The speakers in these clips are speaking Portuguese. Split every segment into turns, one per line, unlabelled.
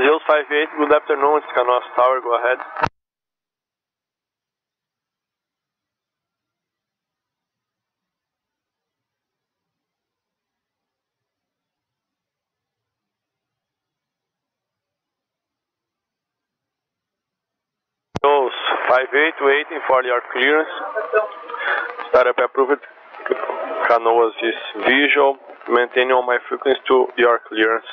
Zeus 58, good afternoon, it's Canoas Tower, go ahead. Zeus 58, waiting for your clearance. Startup approved. Canoas is visual. Maintaining all my frequency to your clearance.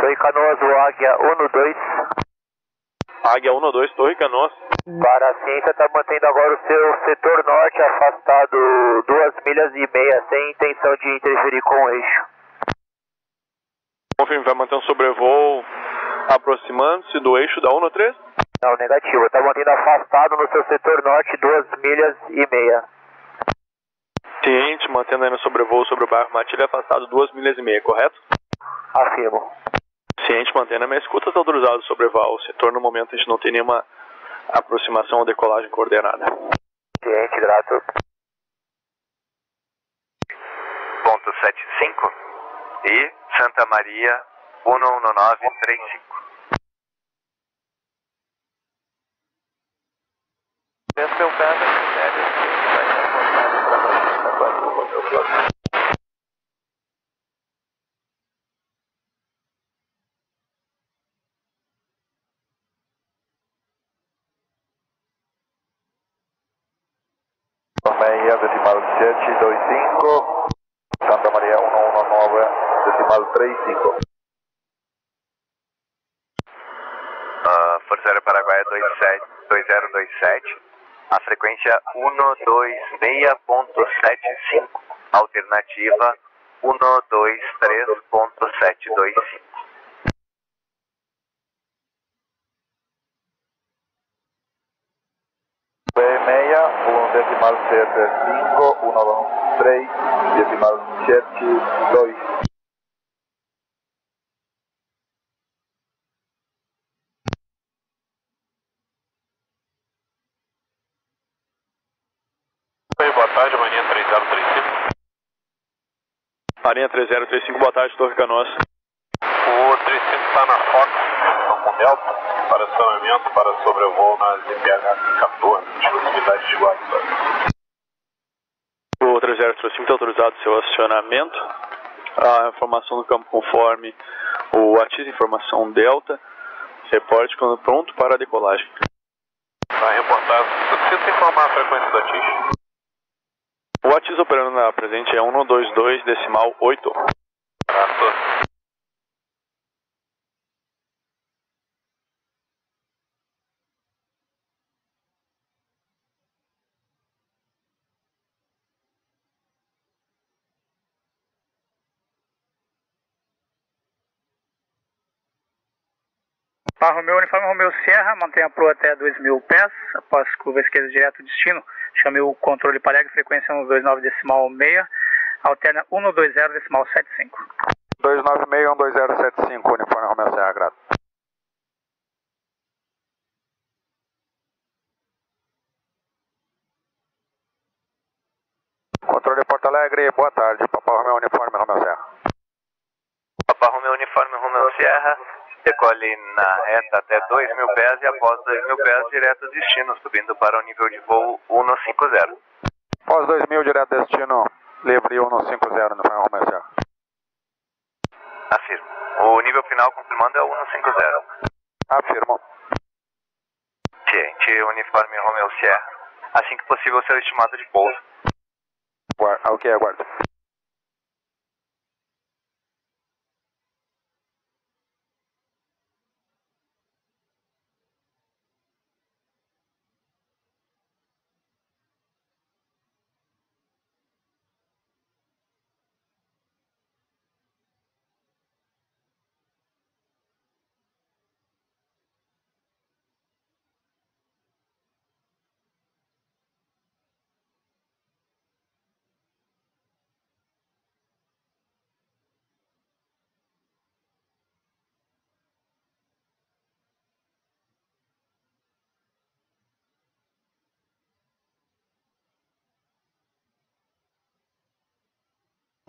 Torre Canoas, o Águia 12.
Águia 12, Torre Canoas.
Para a ciência, está mantendo agora o seu setor norte afastado duas milhas e meia, sem intenção de interferir com o eixo.
Confirme, vai manter um sobrevoo aproximando-se do eixo da 13?
Não, negativo. Está mantendo afastado no seu setor norte duas milhas e meia.
Ciente, mantendo no sobrevoo sobre o bairro Matilha afastado duas milhas e meia, correto?
Afirmo.
Ciente, mantendo a minha escuta, está autorizado sobrevoar o setor. No momento a gente não tem nenhuma aproximação ou decolagem coordenada.
Ciente, grato.
Ponto 75 e Santa Maria 11935.
Penso que eu peço vai reportar
Meia, decimal 725, Santa Maria 119, decimal 35.
Uh, Força Aérea Paraguaia 27 2027, a frequência 126.75, alternativa 123.725.
meia, um decimal 75, 123, decimal 72.
Oi, boa tarde, Marinha 3035. Marinha 3035, boa tarde, Torre Canoas.
O 35 está na Fox, São Delta, acionamento para sobrevoo na ZPH 14, de proximidade de Guarulhos.
O 3035 está autorizado seu acionamento. A informação do campo conforme o ATIS Informação Delta. Reporte quando pronto para a decolagem.
Reportar. Eu preciso informar a frequência da TIS.
O ATIS operando na presente é 122 decimal 8.
Graças.
Par Romeu, uniforme Romeu Serra, mantenha a proa até 2.000 pés, após curva esquerda direto destino, chame o controle para frequência 129 decimal 6, alterna 120 decimal 75.
296, 12075, uniforme Romeu Serra, grato. Alegre, boa tarde. Papa Romeo Uniforme, Romeo Serra.
Papa Romeo Uniforme, Romeo Decole na reta até 2 mil pés e após 2 mil pés direto destino, subindo para o nível de voo 150.
Após 2000, direto destino, livre 150, Uniforme Romeo Serra.
Afirmo. O nível final confirmando é o 150.
Afirmo.
Ciente, uniforme Romeo Sierra. Assim que possível, seu estimado de pouso.
Guarda, ok, aguardo.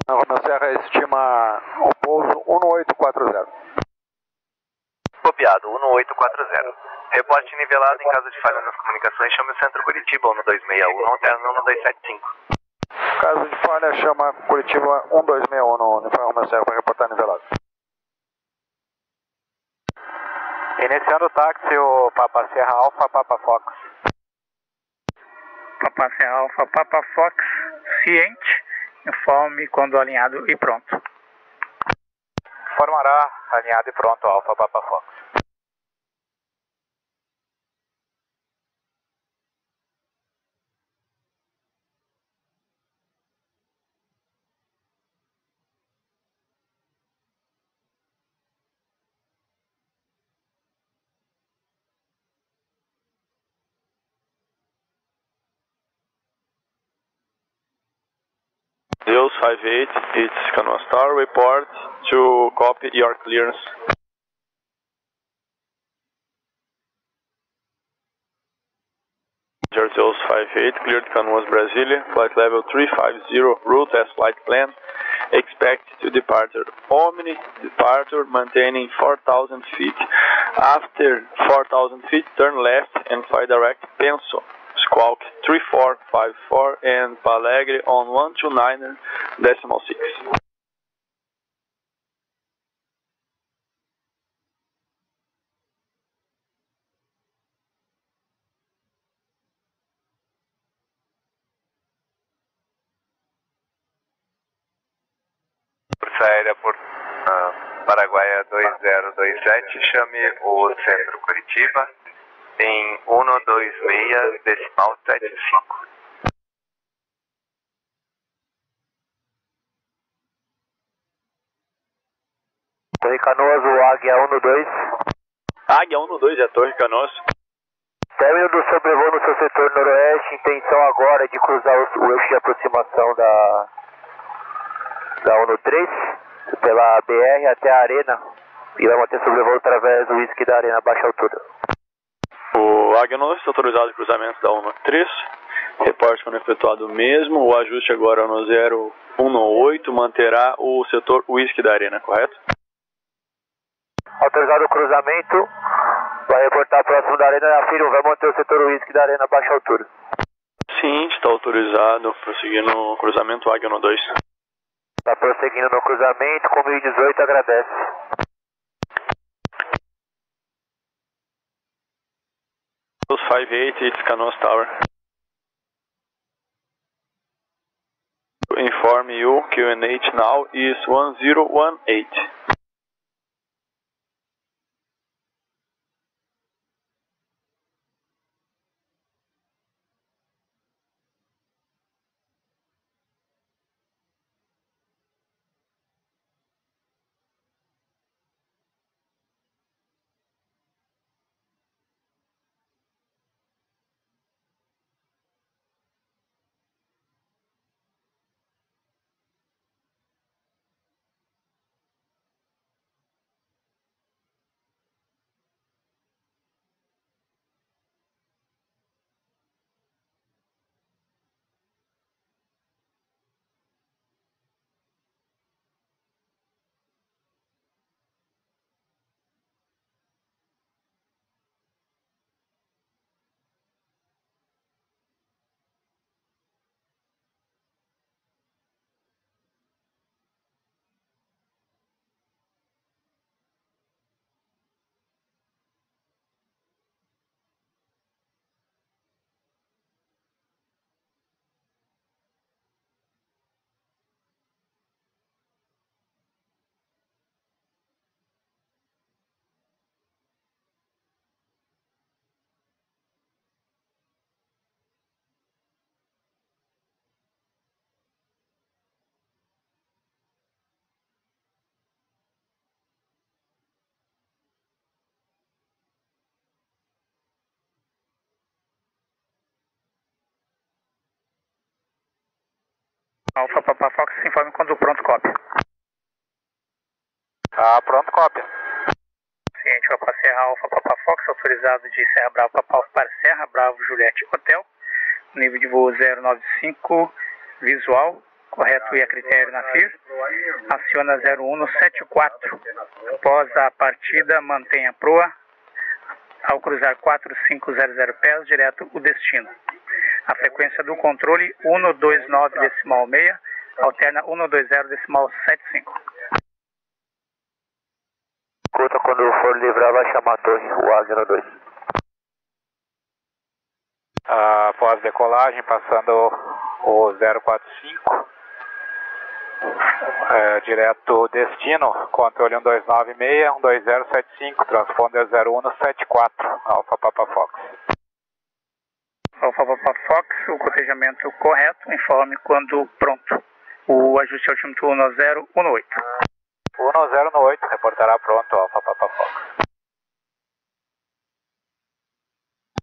Romeo Serra estima o pouso 1840.
Copiado, 1840. Reporte nivelado em caso de falha nas comunicações, chame o Centro Curitiba 1261, alterno 1275.
Caso de falha, chama Curitiba 1261 no Uniforme Romeo Serra para reportar nivelado.
Iniciando o táxi, o Papa Serra Alfa, Papa Fox.
Papa Serra Alfa, Papa Fox, ciente, informe quando alinhado e pronto.
Formará, alinhado e pronto, Alfa, Papa Fox.
58, it's Canoa Star, report to copy your clearance. Deus 58, cleared Canoas, Brasilia, flight level 350, route as flight plan, expect to departure. Omni departure maintaining 4,000 feet. After 4,000 feet, turn left and fly direct Penso. Squawk 3454 and Palegre on 129 decimal 6.
Força Aérea por ah, Paraguaia 2027, chame o Centro Curitiba em 126 decimal 75.
Torre Canoas, o Águia 12.
Águia 112 é Torre Canoas.
Término do sobrevoo no seu setor noroeste, intenção agora de cruzar o, o eixo de aproximação da, da 13 pela BR até a Arena e vai manter sobrevoo através do whisky da Arena a baixa altura.
O Águia 9 está autorizado o cruzamento da 113. Reporte quando efetuado mesmo. O ajuste agora no 018 manterá o setor whisky da arena, correto?
Autorizado o cruzamento, vai reportar próximo da Arena, afirma, vai manter o setor whisky da Arena a baixa altura.
Sim, está autorizado. Prosseguindo o cruzamento Águia 12.
Está prosseguindo no cruzamento, com 1018 agradece.
Os 58, it's Canoas Tower. To inform you, QNH now is 1018.
Alfa Papa Fox, informe quando pronto, cópia.
Ah, pronto, cópia.
Ciente, Papa Serra Alfa Papa Fox, autorizado de Serra Bravo Papa Alfa para Serra Bravo Juliette Hotel. Nível de voo 095, visual, correto e a critério na FIR. Aciona 0174. Após a partida, mantenha a proa. Ao cruzar 4500 pés, direto o destino. A frequência do controle 129 decimal 6, alterna 120 decimal 75.
Escuta, quando for livrar, vai chamar a torre, o Águia 2.
Ah, após decolagem, passando o 045. É, direto destino, controle 1296, 12075, transponder 0174, Alfa Papa Fox.
Alfa Papa Fox, o cotejamento correto, informe quando pronto. O ajuste altímetro 1018.
1098, reportará pronto, Alfa Papa Fox.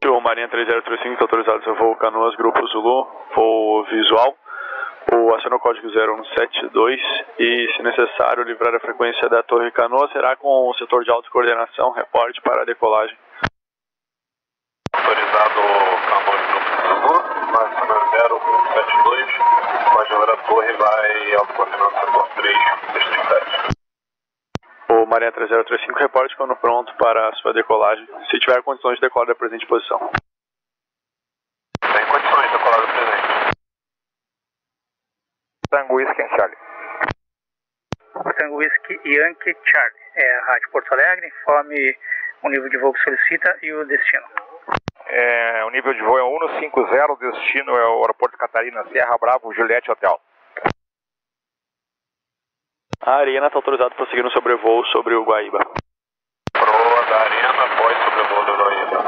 O Marinha 3035 está autorizado seu voo Canoas Grupo Zulu, voo visual. O aciona o código 0172 e, se necessário, livrar a frequência da Torre Canoa será com o setor de autocoordenação. Reporte para a decolagem.
Autorizado setor 3, distrito 7.
O Marinha 3035 reporte quando pronto para a sua decolagem. Se tiver condições de decolar da presente posição.
Tem condições de decolar do presente.
Tango Whisky and Charlie.
Tango Whisky Yankee Charlie. É a Rádio Porto Alegre, informe o nível de voo que solicita e o destino.
É, o nível de voo é 150, o destino é o aeroporto Catarina, Serra Bravo, Juliette Hotel.
A Arena está autorizada para seguir no sobrevoo sobre o Guaíba.
Proa da Arena após sobrevoo do Guaíba.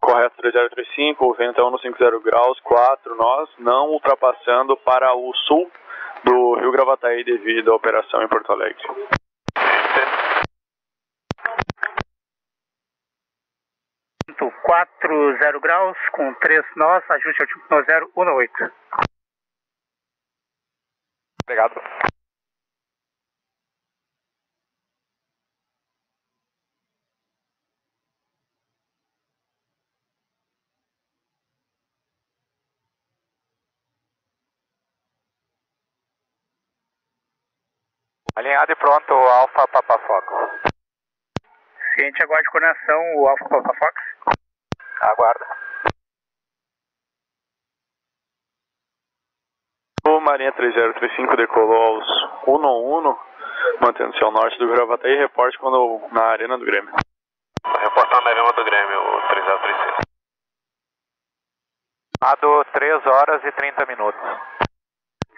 Correto 3035, o vento é 150 graus, 4 nós, não ultrapassando para o sul do Rio Gravataí devido à operação em Porto Alegre.
Vento 40 graus com 3 nós, ajuste altímetro 1018.
Obrigado. Alinhado e pronto, Alfa Papa Fox.
Ciente, aguarde coordenação, o Alfa Papa Fox.
Aguarda.
O Marinha 3035 decolou aos 1 mantendo-se ao norte do Gravataí. Reporte quando na Arena do Grêmio.
Reportando na Arena do Grêmio, o 3035.
Ado 3 horas e 30 minutos.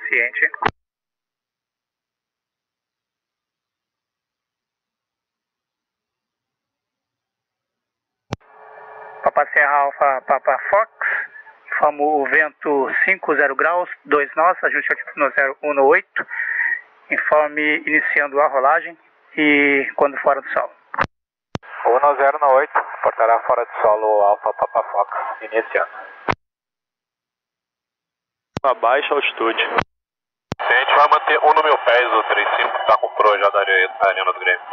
Ciente. Papa Serra Alfa Papa Fox, informo o vento 50 graus, 2 nós, ajuste altímetro 018, informe iniciando a rolagem e quando fora do sol.
1098, portará fora de solo Alfa Papa Fox, iniciando.
A baixa altitude.
Se a gente vai manter 1 no mil pés, o 35 está com pro já da Arena do Grêmio.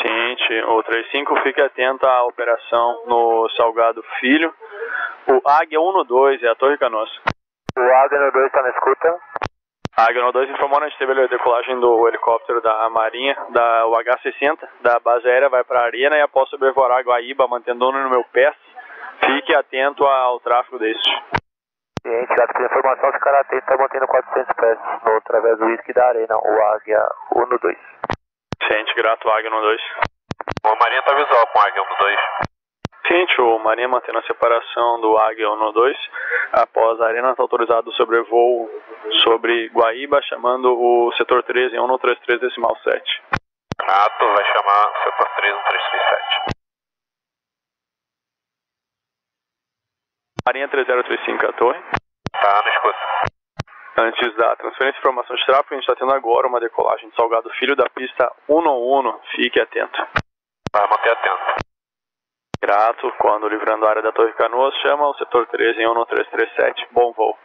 Ciente, o 35 fique atento à operação no Salgado Filho. O Águia 12 é a Torre Canoas.
O Águia 2 está na escuta.
A Águia 12 informou que teve a decolagem do helicóptero da Marinha, da UH-60, da base aérea, vai para a Arena e após sobrevoar Guaíba, mantendo o no meu pé, fique atento ao tráfego deste.
Ciente, dado que informação, cara atento, está mantendo 400 pés no através do whisky da Arena, o Águia 12.
Ciente, grato, Águia 12.
O Marinha tá visual com o Águia 12.
Ciente, o Marinha mantendo a separação do Águia 12. Após a Arena está autorizado o sobrevoo sobre Guaíba, chamando o setor 13 em 133 decimal 7.
Renato vai chamar setor 3 1337.
Marinha 3035 a torre.
Tá no escuta.
Antes da transferência de informação de tráfego, a gente está tendo agora uma decolagem de Salgado Filho da pista 111. Fique atento.
Vai manter atento.
Grato, quando livrando a área da Torre Canoas, chama o setor 13 em 11337. Bom voo.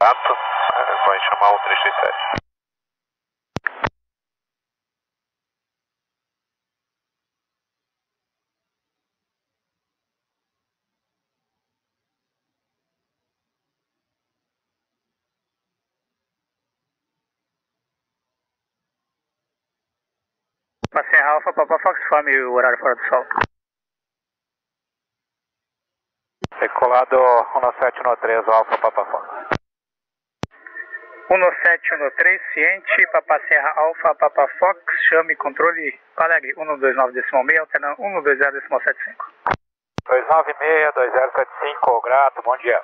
Gato, é, vai chamar o 337.
Papa Serra Alfa, Papa Fox, forme o horário fora do sol.
Decolado 1713 Alfa Papa Fox.
1713, ciente, Papa Serra Alfa, Papa Fox, chame controle, Alegre, 129 decimal meio, alternando 120 decimal 75.
296 2075, grato, bom dia.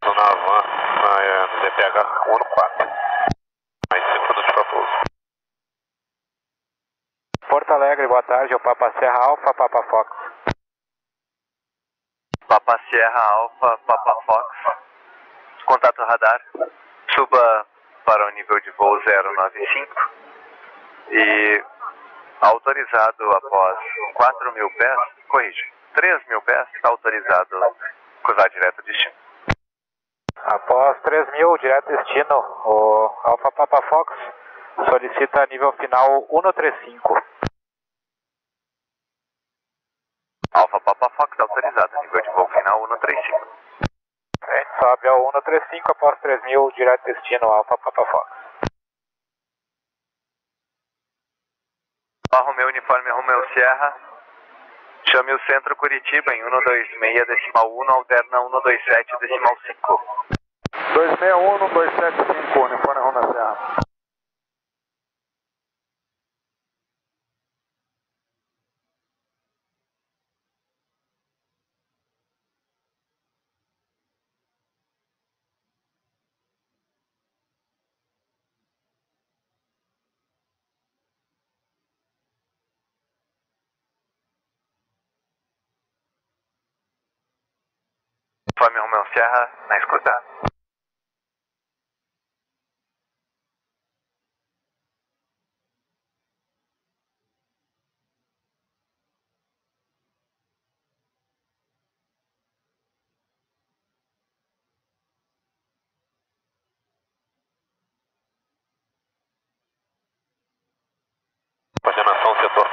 Tô na van, na é, DPH 14. Mais 5 minutos para pouso.
Porto Alegre, boa tarde, é o Papa Serra Alfa Papa Fox.
Papa Sierra Alpha, Papa Fox, contato radar, suba para o nível de voo 095 e autorizado após 4 mil pés, corrige, 3 mil pés, está autorizado cruzar direto destino.
Após 3 mil, direto destino, o Alfa Papa Fox solicita nível final 135.
Alpha Papa Fox autorizado, nível de voo final 135.
A gente sobe ao 135 após 3 mil, direto destino, Alfa Papa Fox.
Alfa Romeo Uniforme Romeo Sierra, chame o centro Curitiba em 126 decimal 1, alterna 127 decimal 5.
261 275, uniforme Honda Serra.
Uniforme Romeo Sierra, na escuta.
Coordenação setor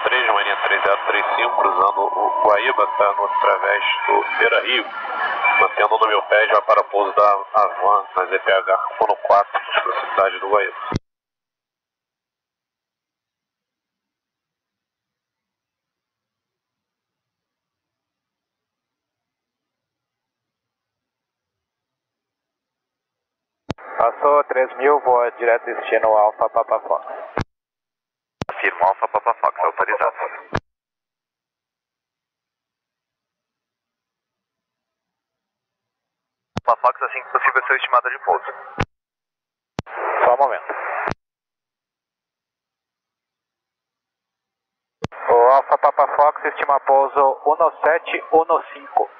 3, Marinha 3035, cruzando o Guaíba, está no através do Beira Rio. Mantendo no meu pé já para pouso da Avan, na ZPH 14, proximidade do Guaíba.
Passou 3 mil, voa direto destino, Alfa Papa Fox.
Afirmo Alpha Papa Fox autorizado. Papa Fox, assim que possível, seu estimado de pouso.
Só um momento. O Alfa Papa Fox estima pouso 1715.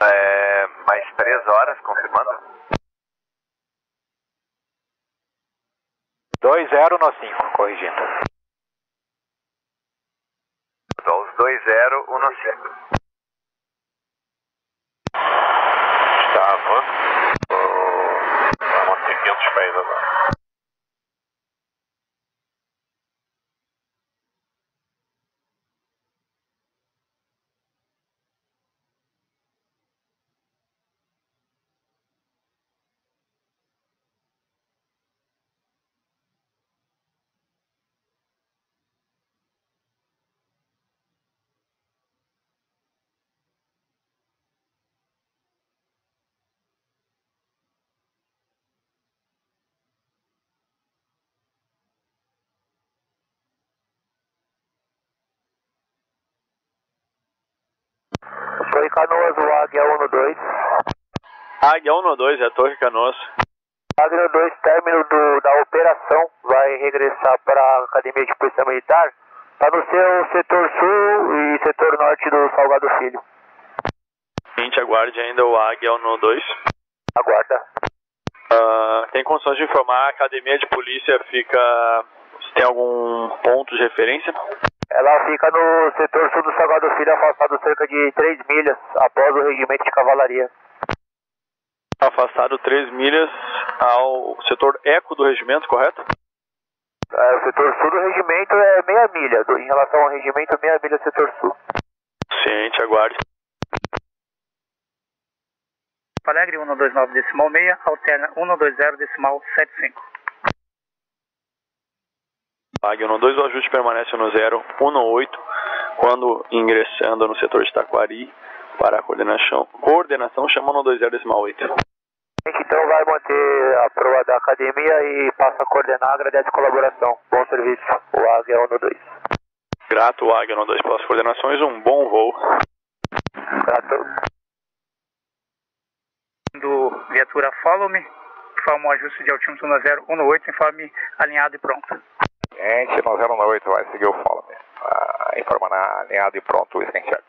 É, mais 3 horas, confirmando.
2015, corrigindo.
Aos 2015.
Está a Avan, oh, vai manter 500 pés agora.
Canoas, o Águia 12.
Águia 12, é a Torre Canoas.
Águia 2, término do, da operação, vai regressar para a Academia de Polícia Militar. Está no seu setor sul e setor norte do Salgado Filho.
Seguinte, aguarde ainda o Águia 12.
Aguarda.
Ah, tem condições de informar, a Academia de Polícia fica... Se tem algum ponto de referência?
Ela fica no setor sul do Salgado Filho, afastado cerca de 3 milhas após o regimento de cavalaria.
Afastado 3 milhas ao setor eco do regimento, correto?
É, o setor sul do regimento é meia milha, do, em relação ao regimento, meia milha setor sul.
Ciente, aguarde.
Alegre 129 decimal 6, alterna 120 decimal 75.
Águia 12, o ajuste permanece no 018 quando ingressando no setor de Taquari para a coordenação, coordenação chamando 20 decimal 8.
Então vai manter a prova da academia e passa a coordenar, agradece a colaboração. Bom serviço, o Águia 12.
Grato, Águia 12 pelas coordenações, um bom voo.
Grato.
Do viatura Follow Me, informa o ajuste de altímetro no 018, informe alinhado e pronto.
Gente, no 098 vai seguir o follow me. Ah, informa na alinhado e pronto o scan check.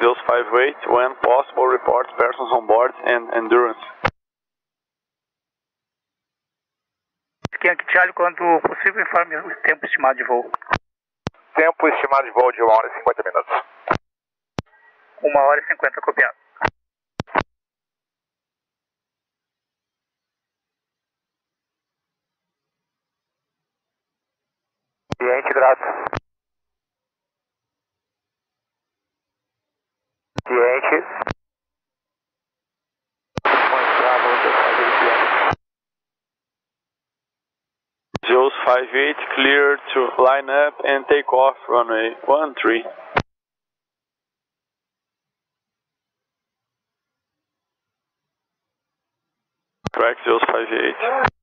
Zeus 58, when possible, report persons on board and endurance.
Scan Charlie, quando possível, informe o tempo estimado de voo.
Tempo estimado de voo de 1 hora e 50 minutos.
1 hora e 50 copiado.
Ciente, grato.
58, clear to line up and take off runway 13. Track Zeus 58.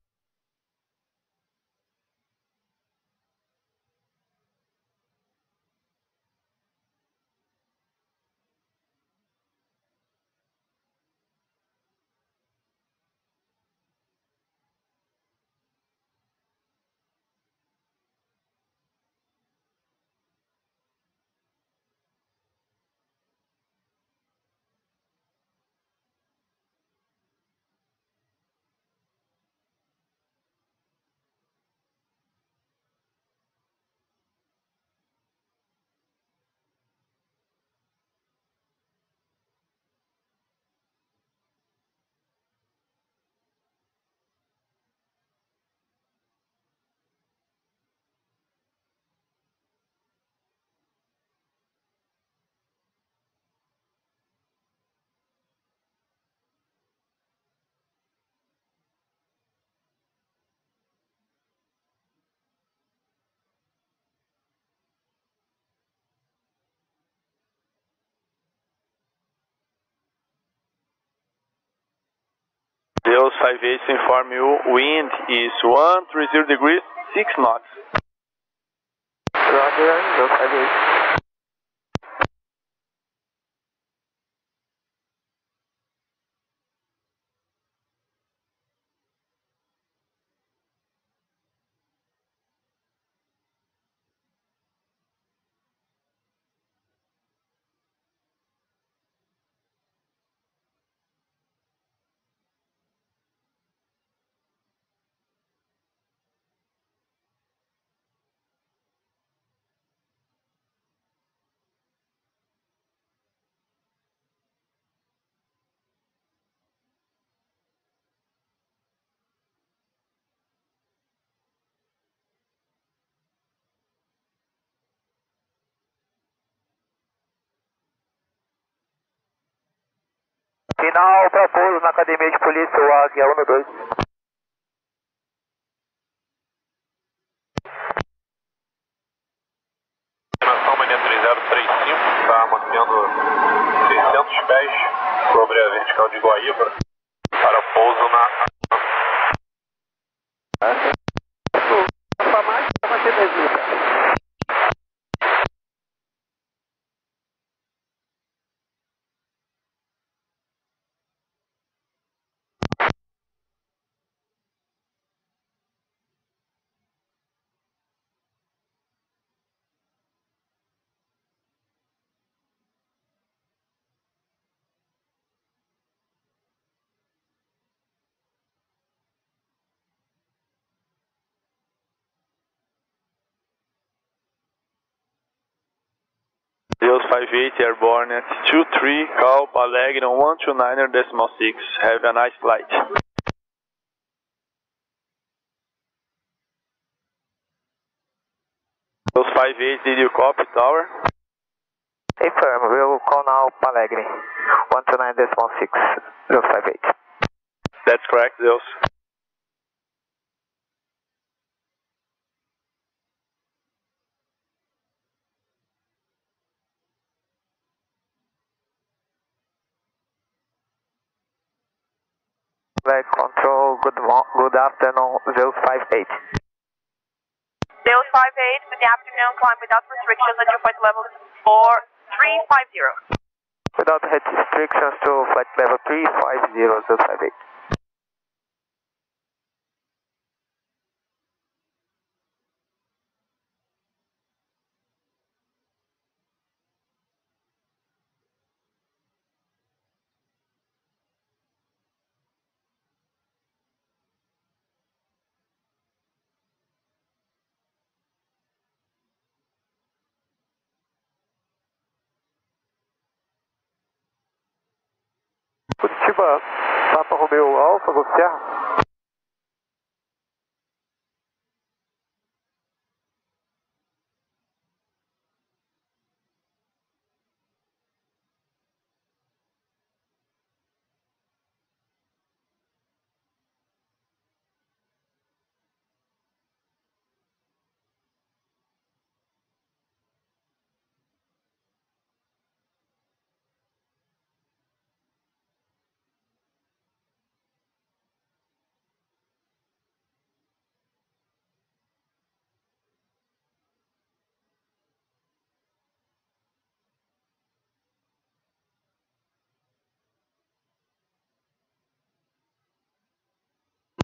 Zeus 58 to inform you, wind is 130 degrees, 6 knots.
Roger, Zeus 58. Final para pouso na academia de polícia, o Águia 12.
Nação Mania 3035, está mantendo 600 pés sobre a vertical de Guaíba
Deus 58 airborne at 23, call Palegre um, on 129er decimal 6. Have a nice flight. Deus 58, did you copy tower?
Affirm, we'll call now Palegre. 129 decimal 6, 058.
That's correct, Deus.
Flight Control, good, good afternoon, 58.
Zeus 58, good afternoon, climb without restrictions at your flight level 4350.
Without restrictions to flight level three five zero zero five eight. Alfa, Golf Sierra.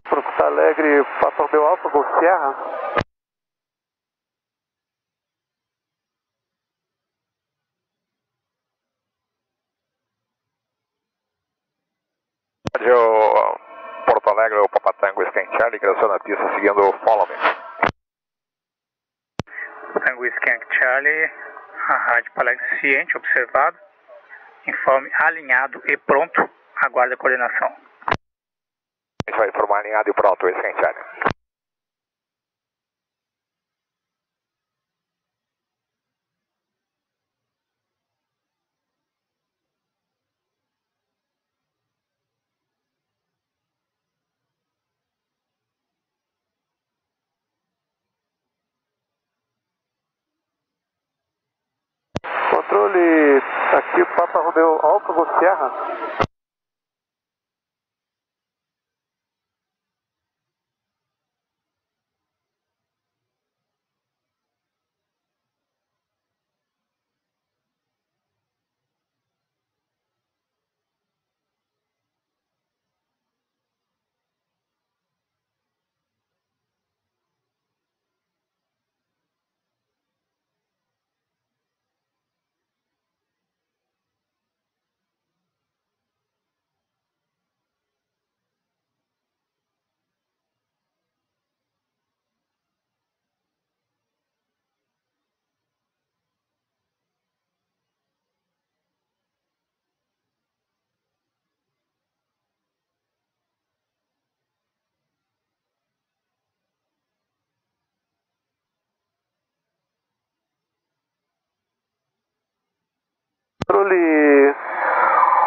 Porto Alegre, Papa Romeo Alfa, Golf Sierra.
Rádio Porto Alegre, o Papatango Charlie, ingressou na pista seguindo o Follow Me.
Tango Skank Charlie, a rádio Palegre ciente, observado, informe alinhado e pronto, aguarda a coordenação.
A gente vai informar alinhado e pronto, o Scan Charlie.
Controle aqui, Papa Romeo Alfa, Sierra.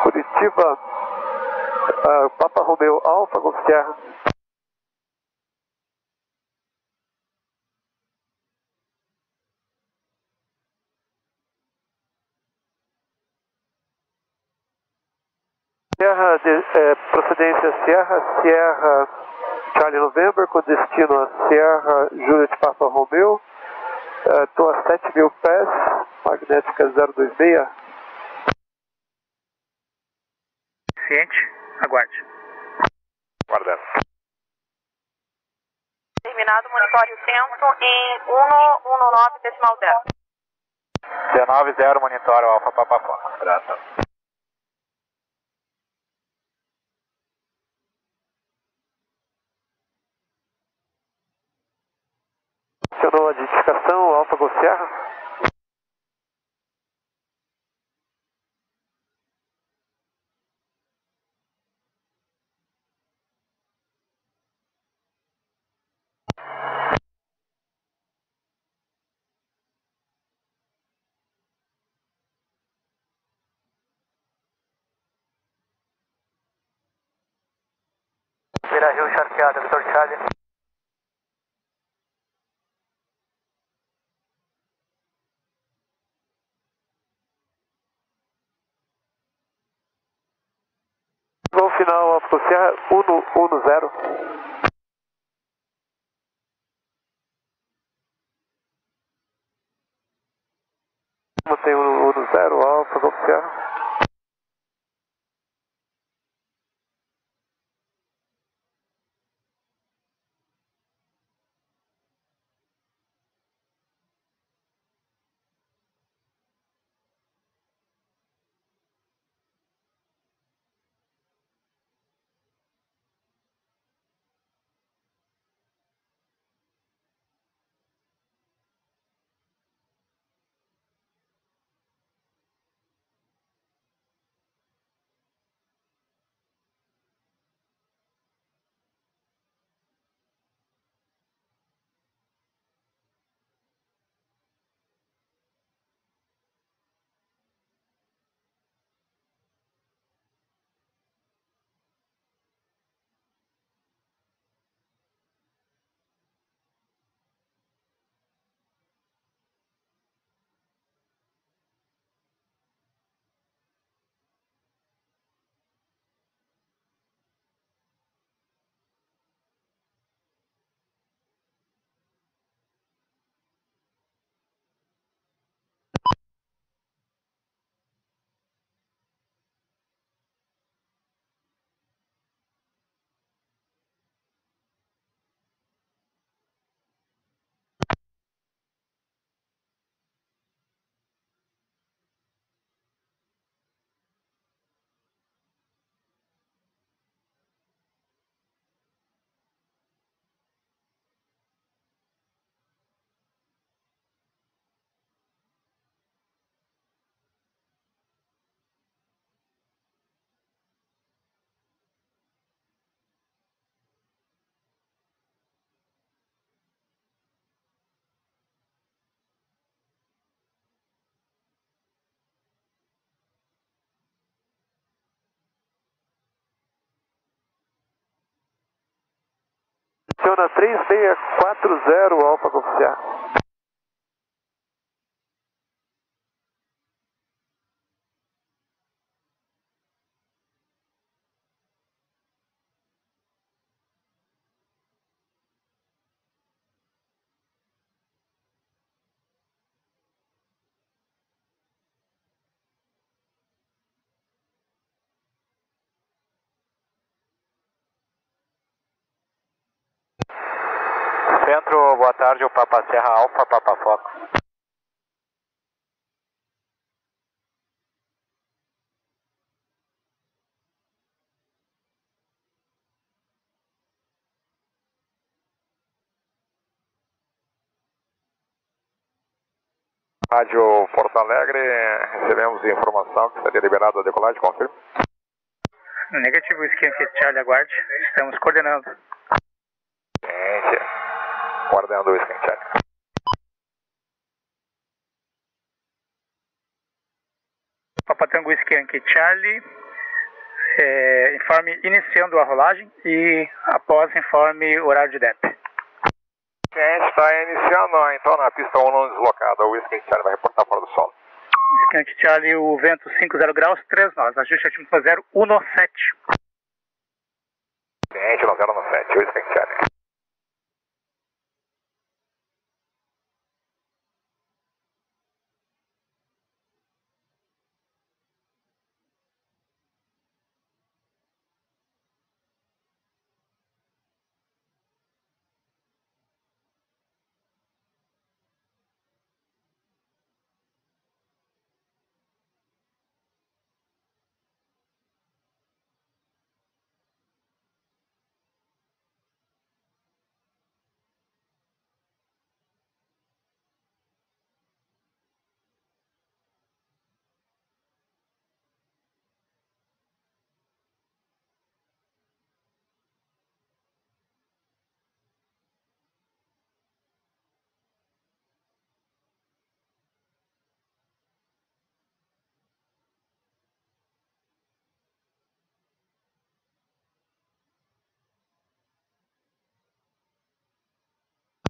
Curitiba, ah, Papa Romeo Alfa, Golf Sierra. De, eh, procedência Sierra, Sierra Charlie November, com destino a Sierra Juliet Papa Romeo. Estou a 7 mil pés, magnética 026.
Ciente, aguarde.
Guardando.
Terminado, monitore o centro em 119 decimal 0.
19-0, monitor Alfa Papa Fox. Graças.
Acionou a identificação, Alfa Golf Sierra.
Beira Rio charqueada, Vitor Charlie.
Gol final, Alfa Serra 110. Mantém 110, Alfa Golf Serra. Funciona 3640 Alfa Golf Serra.
Centro, boa tarde, o Papa Serra Alfa, Papa Fox.
Rádio Porto Alegre, recebemos informação que estaria liberada a decolagem, confirma.
Negativo, Skank Charlie, aguarde. Estamos coordenando.
Ciência. Guardando o Skank
Papa Tango Skank Charlie, é, informe iniciando a rolagem e após informe horário de DEP.
Ciência está iniciando, então na pista 1 não deslocada, o Skank Charlie vai reportar fora do solo.
Skank Charlie, o vento 50 graus, 3 nós, ajuste atmosfera 0, 17.
Ciência 9097, o Skank Charlie.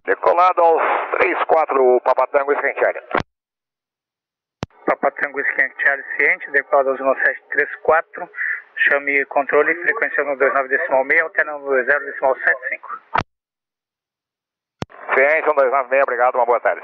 Decolado aos 34, Papa Tango Scan Charlie.
Papa Tango Scan Charlie ciente, decolado aos 1734, chame controle, frequência no 29 decimal 6, alterna no 20 decimal 75.
Ciência 129 obrigado, uma boa tarde.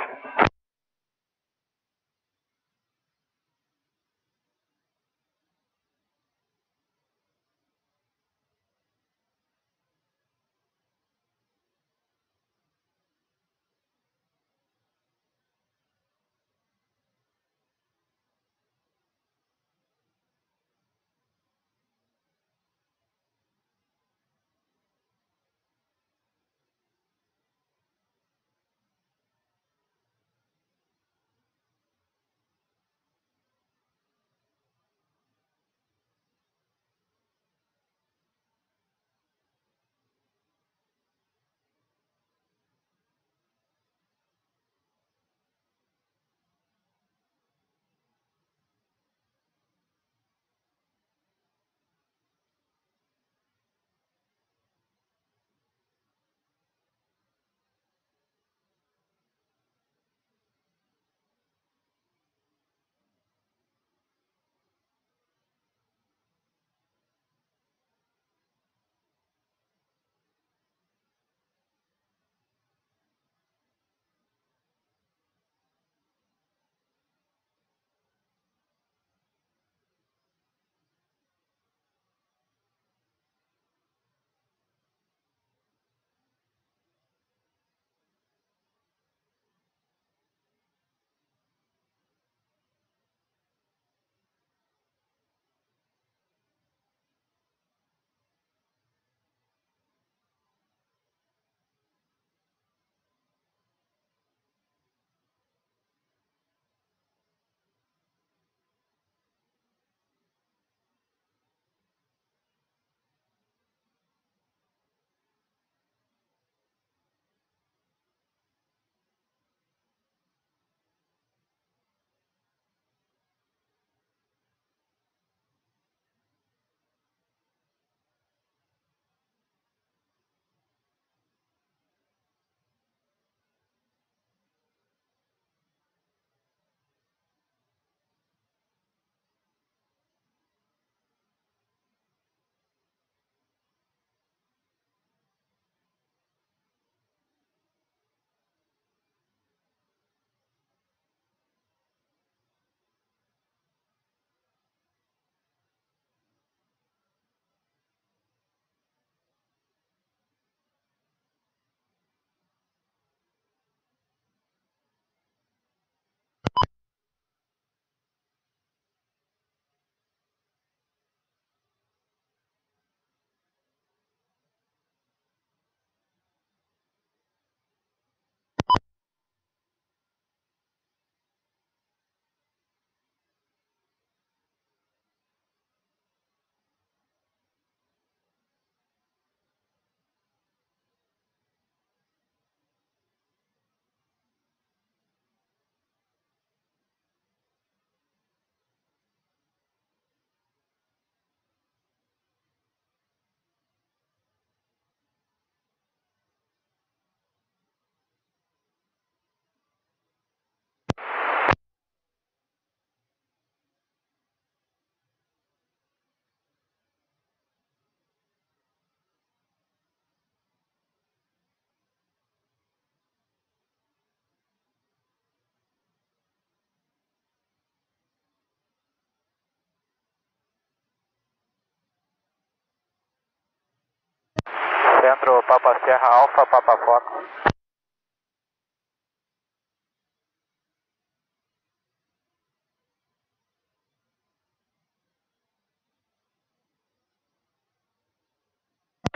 Centro Papa Serra Alfa, Papa Fox.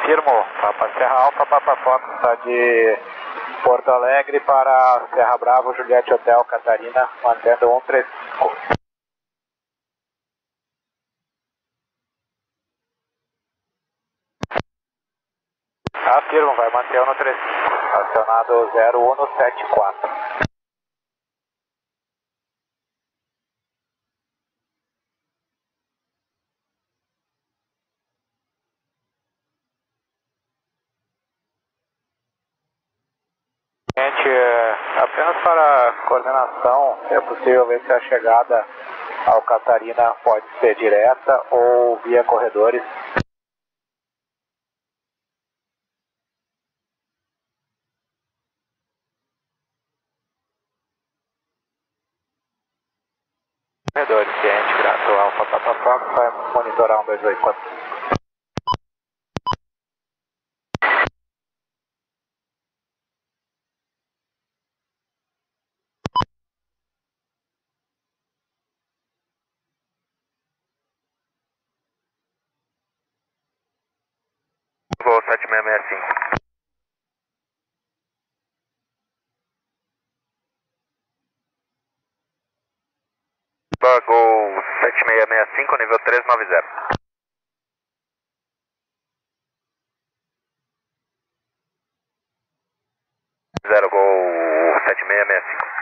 Firmo, Papa Serra Alfa, Papa Fox, está de Porto Alegre para Serra Bravo, Juliette Hotel, Catarina, mantendo 135. Afirmo, vai manter o no 35, acionado 0174. é, apenas para coordenação, é possível ver se a chegada ao Catarina pode ser direta ou via. Corredores, 3845.
Voo 7665. Bagol 7665, nível 390. Zero Gol 7665.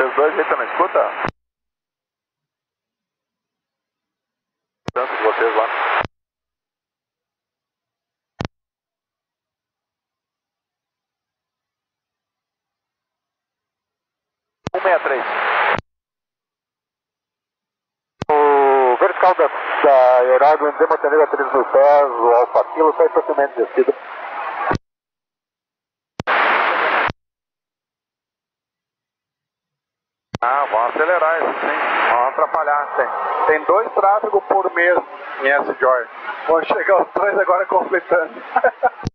Vocês dois aí na escuta? Tanto de vocês lá. Um meia três.
O vertical da, da em Montenegro a 3 mil pés, o Alfa Kilo está totalmente descido.
Ah, vão acelerar isso sim. Vão atrapalhar. Tem, tem dois tráfegos por mês em S-Joy. Vão chegar os dois agora completando.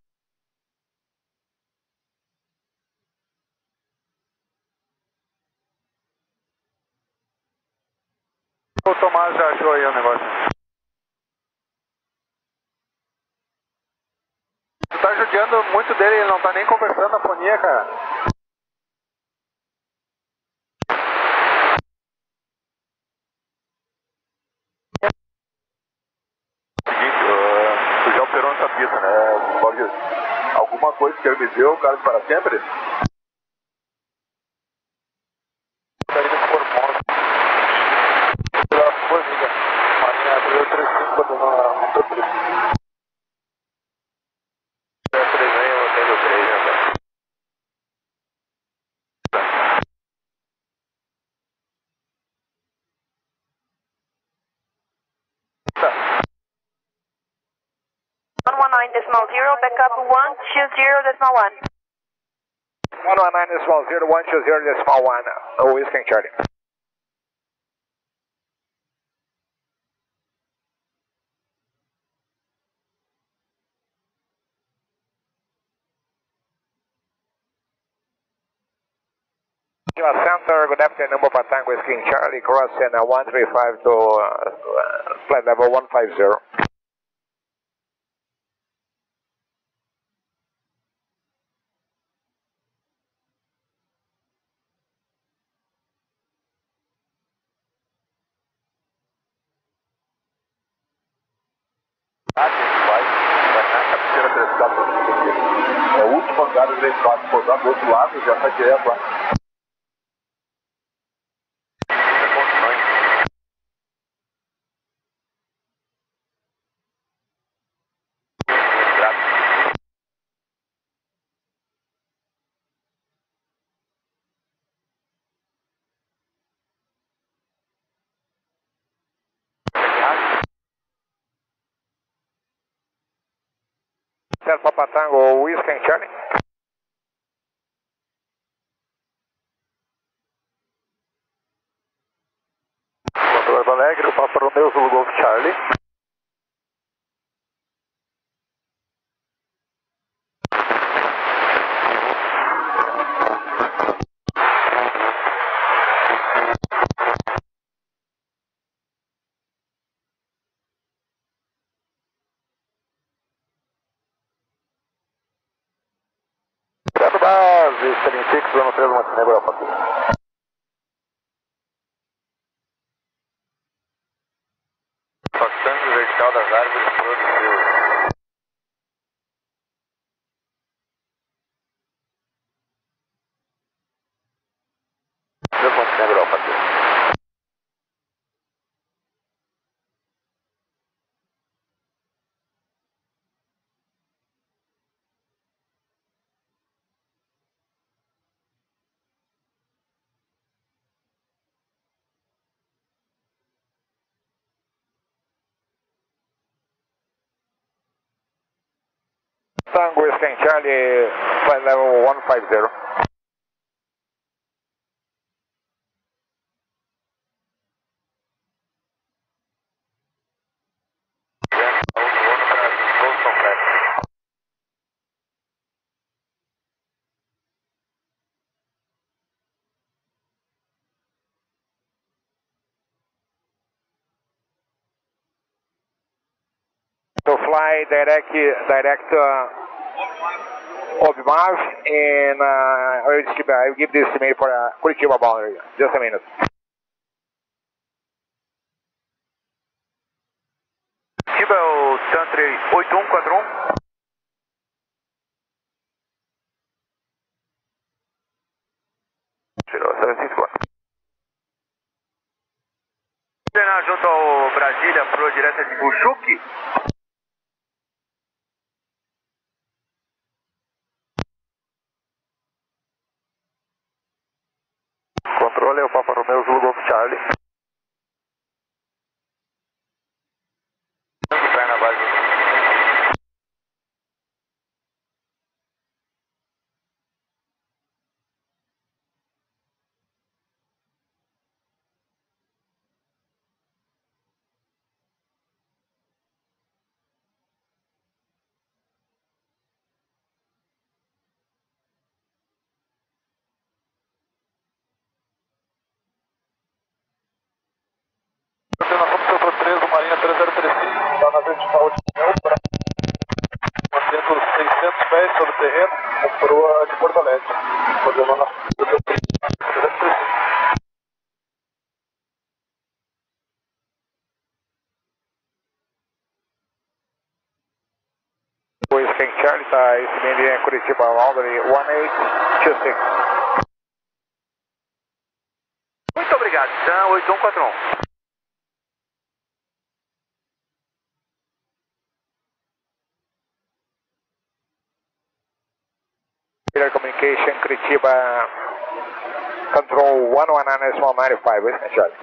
o Tomás já achou aí o negócio. Tu tá judiando muito dele, ele não tá nem conversando na fonia, cara. Seguinte, uh, tu já operou nessa pista, né, Borges? Alguma coisa que me deu, cara, para sempre? Saída de Formosa. Pela Formiga. Marinha 335, batendo motor 3. É 3 aí, eu tenho 3, né, cara? Tá.
119 decimal zero, backup 120 decimal 1.
119 decimal 0, 120 decimal 1. No Whiskey Charlie. Kilo Center, good afternoon, number for Tango Whiskey Charlie, crossing uh, 135 to uh, uh, flight level 150.
Ah, gente, vai. Vai na cabeceira 34 aqui. É o último andar do 34, pousar do outro lado, já tá direto lá. Sem condições. Grato.
Cell Papa Tango Whiskey Charlie.
Controle Alegre, o Papa Romeo Zulu Golf Charlie.
Gracias.
Tango Whiskey Charlie, flight level 150. To fly direct, direct uh, Obmav, and uh, I will give, I will give this email for uh, Curitiba boundary. Just a minute.
Curitiba é o Tantre 8141. Tirou 754. Treinar junto ao Brasília, pro direta de Buchuque. O Papa Romeo Zulu Golf Charlie. Pé na base.
Coordenação do setor 3 do Marinha 3035, está na vertical de para mantendo 600 pés sobre o terreno, com proa de Porto Alegre. Coordenação do setor 335.
Whiskey Charlie está recebendo em Curitiba boundary 1826.
Muito obrigado, Sam 8141.
Radar Communication Curitiba Control 119 small 95, Whiskey Charlie.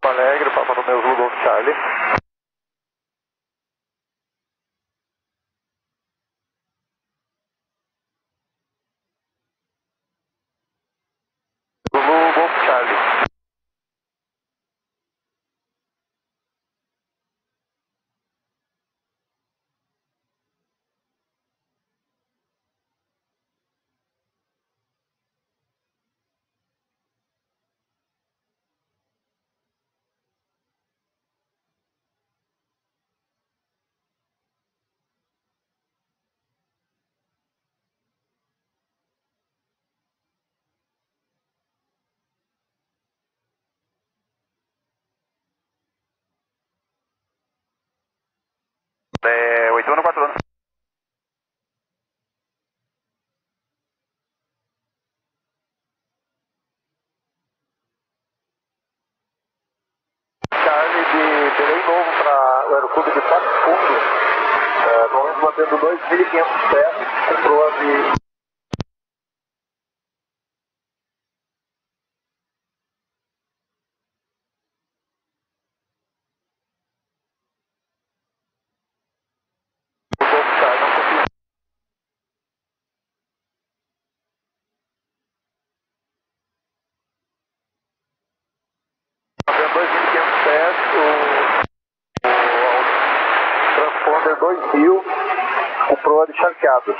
Porto Alegre, Papa Romeo Zulu Golf Charlie. Zulu Golf Charlie.
É 8141.
Charlie de Belém Novo para o Aeroclube de Pato Fundo. É, no momento mantendo 2.500 pés, com proa de Golf Charlie, não confio. Mantendo 2.500 pés, transponder 2000, com proa de charqueado.